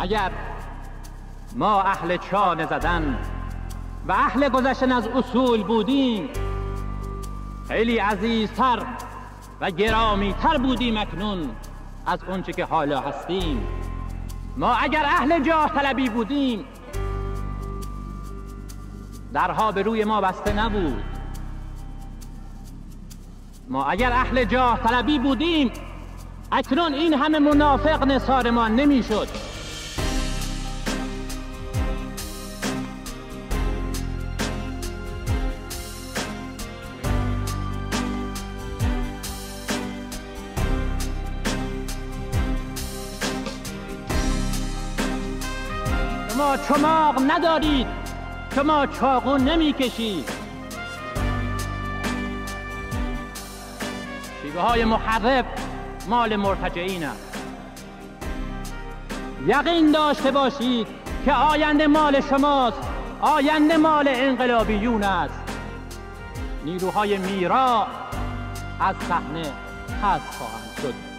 اگر ما اهل چانه زدن و اهل گذشتن از اصول بودیم خیلی عزیزتر و گرامیتر بودیم اکنون از اونچه که حالا هستیم. ما اگر اهل جاه طلبی بودیم درها به روی ما بسته نبود. ما اگر اهل جاه طلبی بودیم اکنون این همه منافق نصار ما نمی‌شد. شما چماق ندارید. شما چاقون نمی‌کشید. شیوه های محرف مال مرتجعین است. یقین داشته باشید که آینده مال شماست. آینده مال انقلابیون است. نیروهای میرا از صحنه حذف خواهند شد.